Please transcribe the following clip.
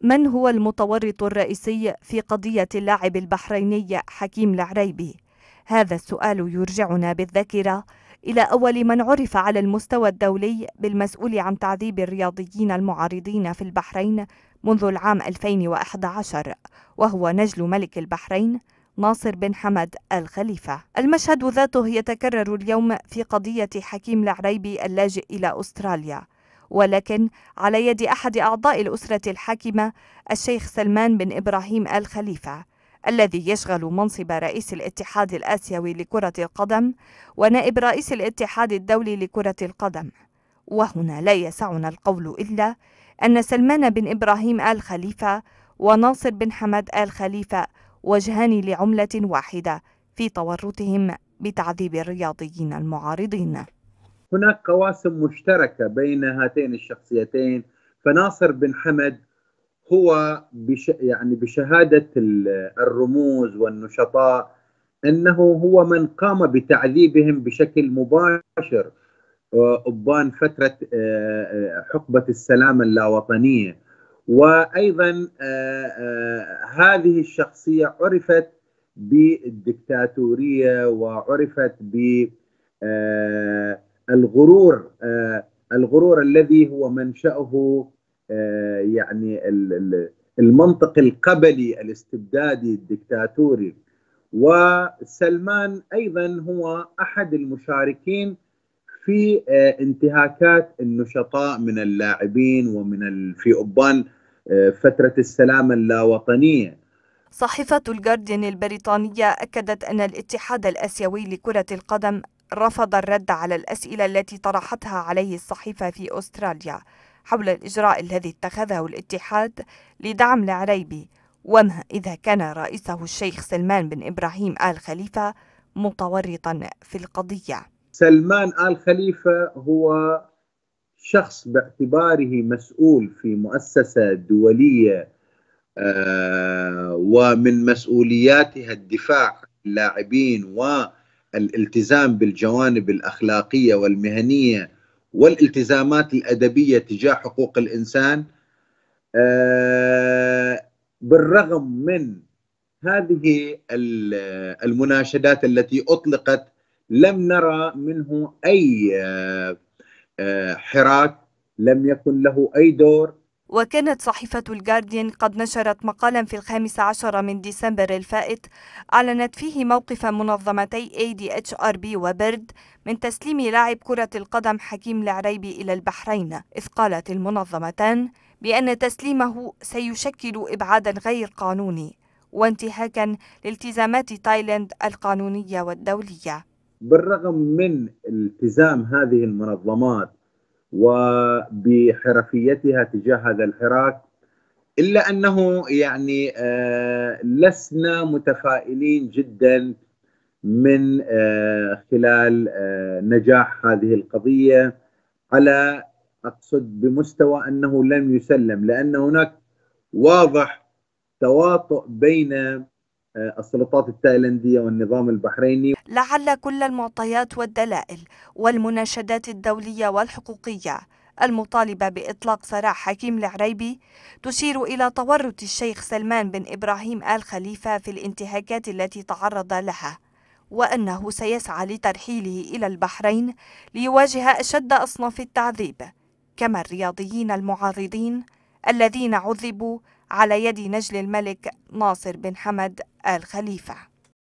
من هو المتورط الرئيسي في قضية اللاعب البحريني حكيم العريبي؟ هذا السؤال يرجعنا بالذاكرة إلى أول من عرف على المستوى الدولي بالمسؤول عن تعذيب الرياضيين المعارضين في البحرين منذ العام 2011 وهو نجل ملك البحرين ناصر بن حمد الخليفة المشهد ذاته يتكرر اليوم في قضية حكيم العريبي اللاجئ إلى أستراليا ولكن على يد أحد أعضاء الأسرة الحاكمة الشيخ سلمان بن إبراهيم الخليفة الذي يشغل منصب رئيس الاتحاد الآسيوي لكرة القدم ونائب رئيس الاتحاد الدولي لكرة القدم. وهنا لا يسعنا القول إلا أن سلمان بن إبراهيم آل خليفة وناصر بن حمد آل خليفة وجهان لعملة واحدة في تورطهم بتعذيب الرياضيين المعارضين. هناك قواسم مشتركة بين هاتين الشخصيتين. فناصر بن حمد هو بش يعني بشهادة الرموز والنشطاء أنه هو من قام بتعذيبهم بشكل مباشر أبان فترة آه، آه، حقبة السلام اللاوطنية. وأيضا آه، هذه الشخصية عرفت بالدكتاتورية وعرفت بالغرور الغرور الذي هو منشأه يعني المنطق القبلي الاستبدادي الدكتاتوري. وسلمان أيضا هو أحد المشاركين في آه، انتهاكات النشطاء من اللاعبين ومن في أبان آه، فترة السلام اللاوطنية. صحيفة الجارديان البريطانية أكدت أن الاتحاد الآسيوي لكرة القدم رفض الرد على الأسئلة التي طرحتها عليه الصحيفة في أستراليا حول الإجراء الذي اتخذه الاتحاد لدعم العريبي وما إذا كان رئيسه الشيخ سلمان بن إبراهيم آل خليفة متورطا في القضية. سلمان آل خليفة هو شخص باعتباره مسؤول في مؤسسة دولية آه، ومن مسؤولياتها الدفاع اللاعبين والالتزام بالجوانب الأخلاقية والمهنية والالتزامات الأدبية تجاه حقوق الإنسان آه، بالرغم من هذه المناشدات التي أطلقت لم نرى منه أي آه، آه، حراك لم يكن له أي دور. وكانت صحيفة الجارديان قد نشرت مقالا في الخامس عشر من ديسمبر الفائت أعلنت فيه موقف منظمتي ADHRB وبرد من تسليم لاعب كرة القدم حكيم العريبي إلى البحرين إذ قالت المنظمتان بأن تسليمه سيشكل إبعادا غير قانوني وانتهاكا لالتزامات تايلاند القانونية والدولية. بالرغم من التزام هذه المنظمات وبحرفيتها تجاه هذا الحراك إلا أنه يعني آه، لسنا متفائلين جدا من آه، خلال آه، نجاح هذه القضية على أقصد بمستوى أنه لم يسلم لأن هناك واضح تواطؤ بين السلطات التايلندية والنظام البحريني. لعل كل المعطيات والدلائل والمناشدات الدولية والحقوقية. المطالبة بإطلاق سراح حكيم العريبي تشير إلى تورط الشيخ سلمان بن إبراهيم آل خليفة في الانتهاكات التي تعرض لها وأنه سيسعى لترحيله إلى البحرين ليواجه أشد أصناف التعذيب كما الرياضيين المعارضين الذين عذبوا على يد نجل الملك ناصر بن حمد آل خليفة